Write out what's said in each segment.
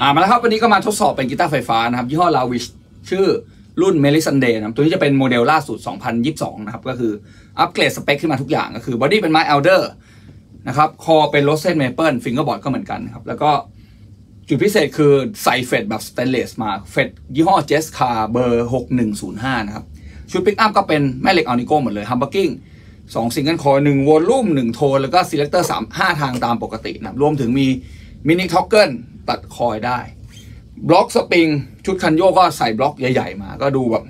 อ่ามาแล้วครับวันนี้ก็มาทดสอบเป็นกีตาร์ไฟฟ้านะครับยี่ห้อ Lavish ชื่อรุ่น Merisandre นะครับตัวนี้จะเป็นโมเดลล่าสุด 2022 นะครับ ก็คืออัปเกรดสเปคขึ้นมาทุกอย่างก็คือ body เป็นไม้ alder นะครับคอเป็น roasted maple fingerboard ก็เหมือนกันครับ แล้วก็จุดพิเศษคือใส่ fret แบบสเตนเลสมา fret ยี่ห้อ Jescar เบอร์ 6105 นะครับ ชุดปิกอัพก็เป็นแม่เหล็ก alnico หมดเลย humbucking สอง single coil หนึ่ง volume หนึ่งโทนแล้วก็ selector สามห้าทางตามปกตินะรวมถึงมีmini toggle ตัดคอยได้ บล็อกสปริง ชุดคันโยกก็ใส่บล็อกใหญ่ ๆ มา ก็ดูแบบ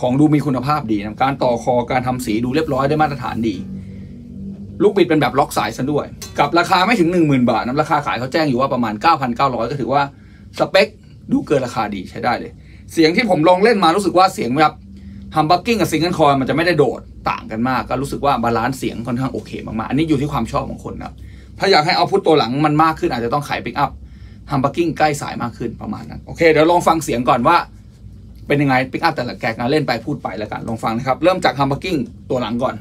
ของดูมีคุณภาพดีนะการต่อคอการทำสีดูเรียบร้อยได้มาตรฐานดี ลูกบิดเป็นแบบล็อกสายซะด้วย กับราคาไม่ถึง 10,000 บาทนะราคาขายเขาแจ้งอยู่ว่าประมาณ 9,900 ก็ถือว่าสเปคดูเกินราคาดีใช้ได้เลย เสียงที่ผมลองเล่นมารู้สึกว่าเสียงแบบ humbucking กับ single coil มันจะไม่ได้โดดต่างกันมากก็รู้สึกว่า balance เสียงค่อนข้างโอเคมากๆ อันนี้อยู่ที่ความชอบของคนนะครับถ้าอยากให้ output ตัวหลังมันมากขึ้นอาจจะต้องไข pickup humbucking ใกล้สายมากขึ้นประมาณนั้นโอเคเดี๋ยวลองฟังเสียงก่อนว่า เป็นยังไงปิกอัพแต่ละแกกนะเล่นไปพูดไปแล้วกันลองฟังนะครับ เริ่มจาก humbucking ตัวหลังก่อน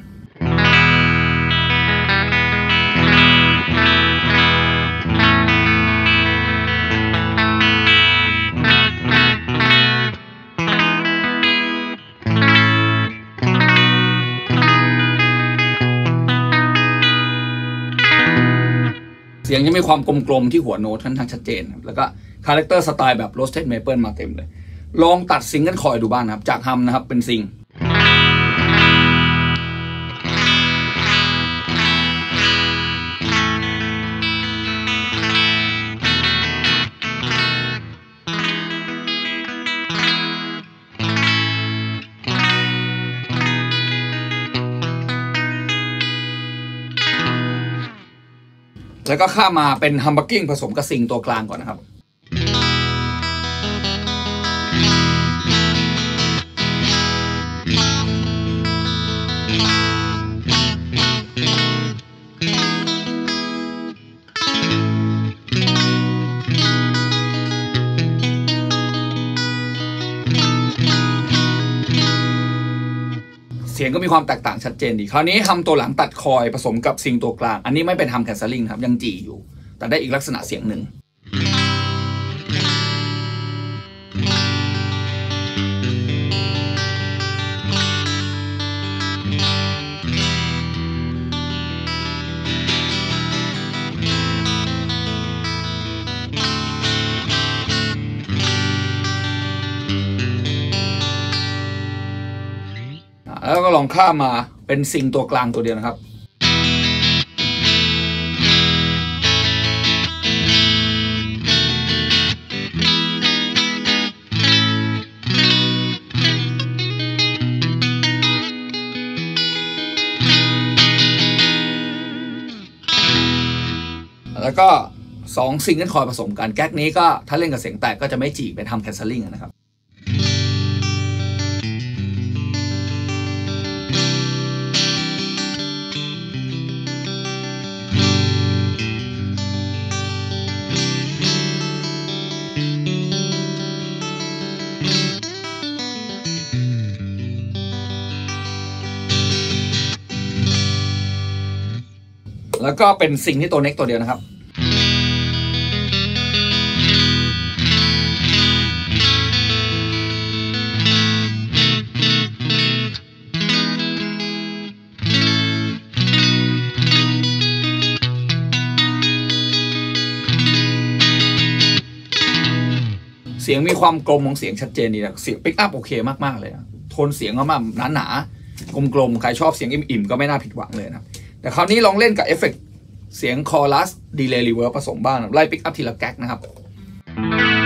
เสียงจะมีความกลมๆ ที่หัวโน้ตค่อนข้างชัดเจน แล้วก็คาแรคเตอร์สไตล์แบบ r o สเทดเมเปิลมาเต็มเลย ลองตัด single coil ดูบ้างนะครับ จาก hum นะครับเป็น sing แล้วก็ข้ามมาเป็นฮัมบักกิ้งผสมกับซิงตัวกลางก่อนนะครับ สียงก็มีความแตกต่างชัดเจนดี คราวนี้ทำตัวหลังตัดคอยผสมกับซิงตัวกลาง อันนี้ไม่เป็นทำแคนเซลลิงครับยังจีอยู่ แต่ได้อีกลักษณะเสียงหนึ่ง องข้ามมาเป็นซิงตัวกลางตัวเดียวนะครับแล้วก็สอง single coil ผสมกัน แก๊กนี้ก็ถ้าเล่นกับเสียงแตกก็จะไม่จี่เป็น hum cancelling นะครับ แล้วก็เป็นซิงที่ตัวเน็กตัวเดียวนะครับเสียงมีความกลมของเสียงชัดเจนดีนะเสียงปิกอัพโอเคมาก ๆ เลยนะโทนเสียงก็มาหนาหนาๆกลมๆ ใครชอบเสียงอิ่ม ๆ ก็ไม่น่าผิดหวังเลยนะครับ แต่คราวนี้ลองเล่นกับเอฟเฟกต์เสียง chorus delay reverb ผสมบ้างไล่ปิกอัพทีละแก๊กนะครับแ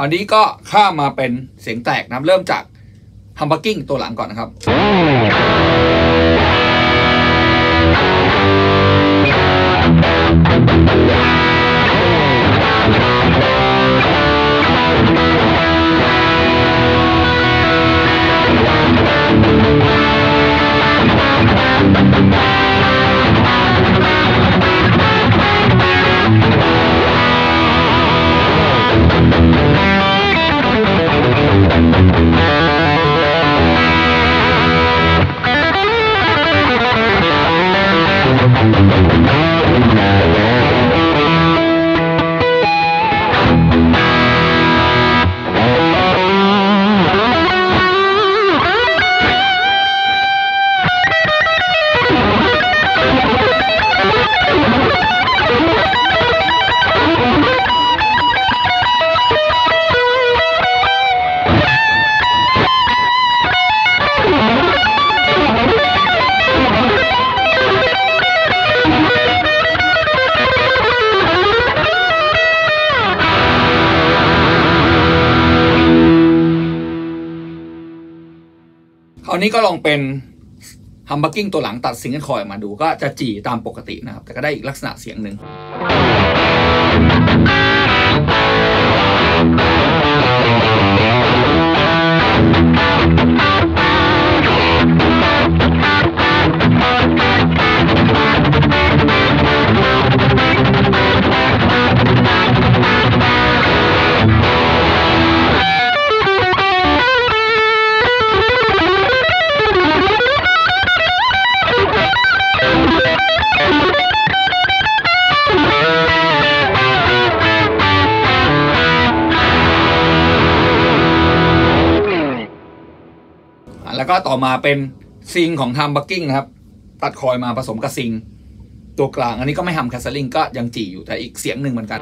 ราวนี้ก็ข้ามาเป็นเสียงแตกนะเริ่มจากฮัมบักกิ้งตัวหลังก่อนนะครับ นี้ก็ลองเป็น humbucking ตัวหลังตัด single coil ออกมาดูก็จะจี่ตามปกตินะครับ แต่ก็ได้อีกลักษณะเสียงหนึ่ง ก็ต่อมาเป็น sing ของ humbucking นะครับ ตัดคอยมาผสมกับ sing ตัวกลางอันนี้ก็ไม่ hum cancelling ก็ยังจี่อยู่แต่อีกเสียงหนึ่งเหมือนกัน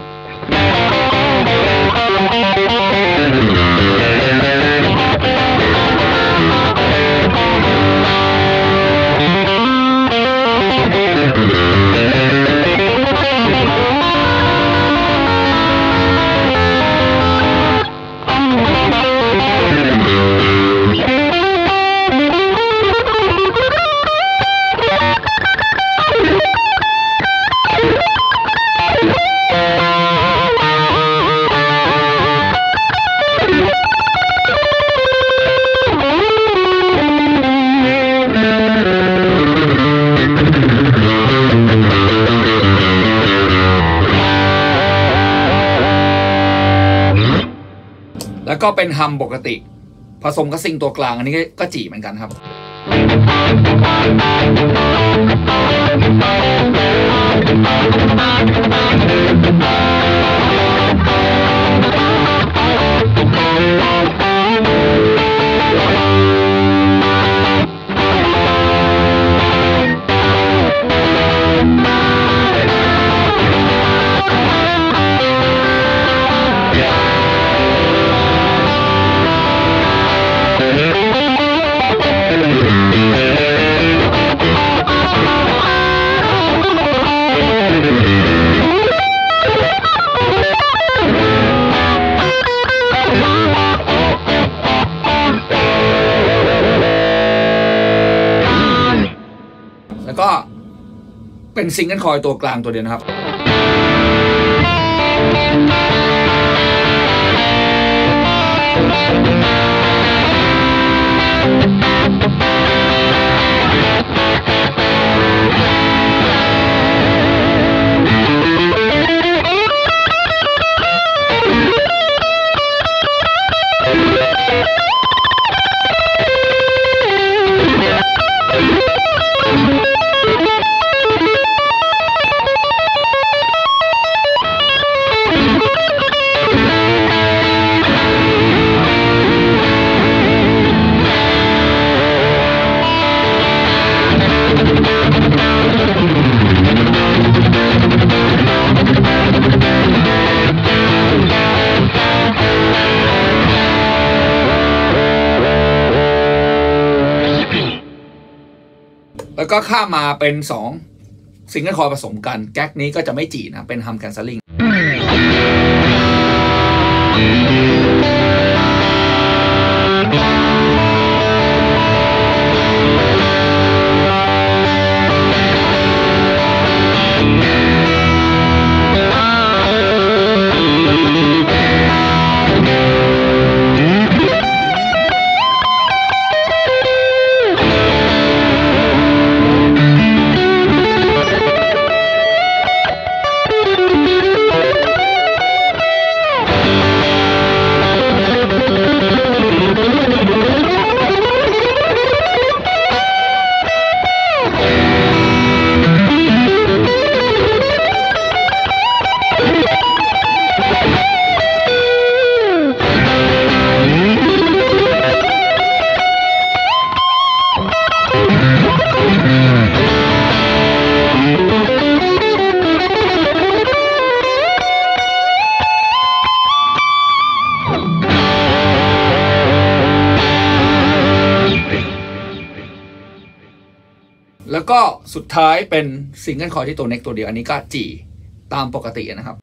แล้วก็เป็นฮัมปกติ ผสมกับซิงตัวกลางอันนี้ก็จีเหมือนกันครับแล้ เป็นซิงเกิลคอยตัวกลางตัวเดียวนะครับ แล้วก็ข้ามมาเป็นสอง single coil ผสมกันแก๊กนี้ก็จะไม่จี่นะ เป็น hum cancelling ก็สุดท้ายเป็น single coil ที่ตัว neck ตัวเดียวอันนี้ก็จี่ตามปกตินะครับ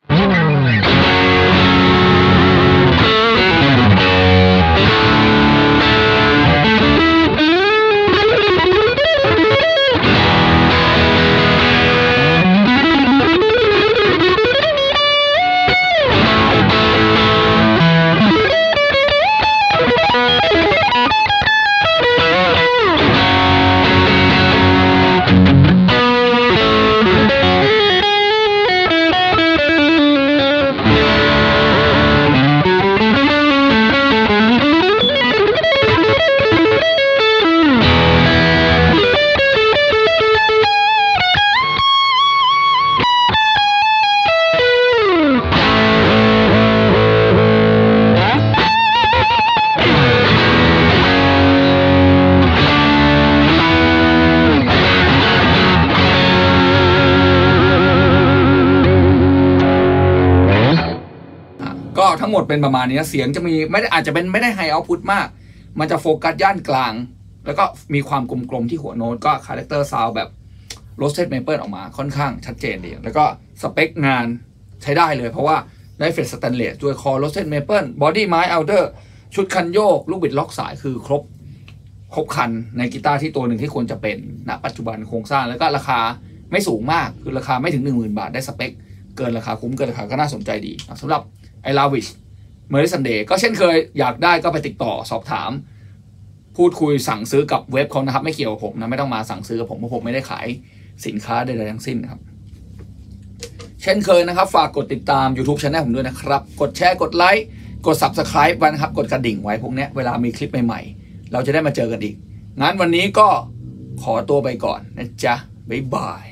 เป็นประมาณนี้เสียงจะมีไม่ได้อาจจะเป็นไม่ได้ high output มาก มันจะโฟกัสย่านกลาง แล้วก็มีความกลมๆที่หัวโน้ตก็คาแรคเตอร์ซาวแบบโรสเ e ดเมเปิลออกมาค่อนข้างชัดเจนดี แล้วก็สเปคงานใช้ได้เลยเพราะว่าได้เฟสสแตนเลสด้วยคอโรสเ e ดเมเปิลบอดี้ไม้อัลเดอร์ชุดคันโยก ลูกบิดล็อกสายคือครบครบครันในกีตาร์ที่ตัวหนึ่งที่ควรจะเป็นณปัจจุบันโครงสร้างแล้วก็ราคาไม่สูงมากคือราคาไม่ถึง 10,000 บาทได้สเปค เกินราคาคุ้มเกินราคาก็น่าสนใจดีสำหรับไอลาวิช เมอร์ y ซันเดย์ก็เช่นเคยอยากได้ก็ไปติดต่อสอบถาม พูดคุยสั่งซื้อกับเว็บเขานะครับ ไม่เกี่ยวกับผมนะไม่ต้องมาสั่งซื้อกับผมเพราะผมไม่ได้ขายสินค้าใดๆทั้งสิ้นครับ เช่นเคยนะครับ ฝากกดติดตาม YouTube c h anel ผมด้วยนะครับ กดแชร์กดไลค์กด Subscribe ไว้นะครับ กดกระดิ่งไว้พวกนี้เวลามีคลิปใหม่ๆ เราจะได้มาเจอกันอีกงั้นวันนี้ก็ขอตัวไปก่อนนะจ๊ะบ๊ายบาย